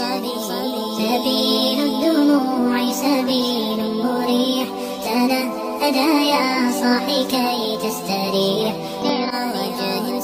سبيل الدموع سبيل مريح تنهدى يا صاحي كي تستريح. إلى وجه